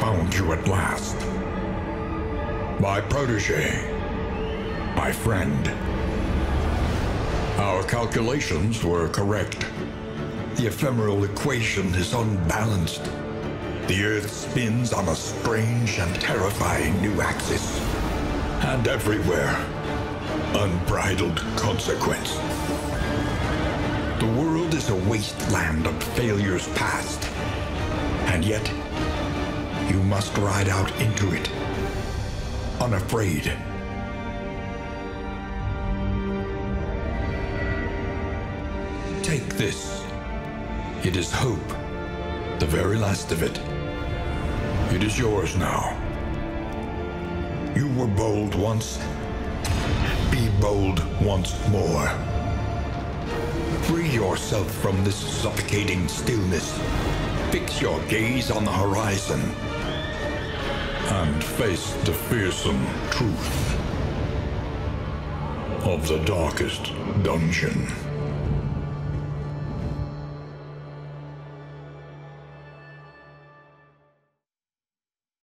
found you at last. My protege. My friend. Our calculations were correct. The ephemeral equation is unbalanced. The Earth spins on a strange and terrifying new axis. And everywhere, unbridled consequence. The world is a wasteland of failures past. And yet, you must ride out into it, unafraid. Take this. It is hope, the very last of it. It is yours now. You were bold once. Be bold once more. Free yourself from this suffocating stillness. Fix your gaze on the horizon. And face the fearsome truth of the darkest dungeon.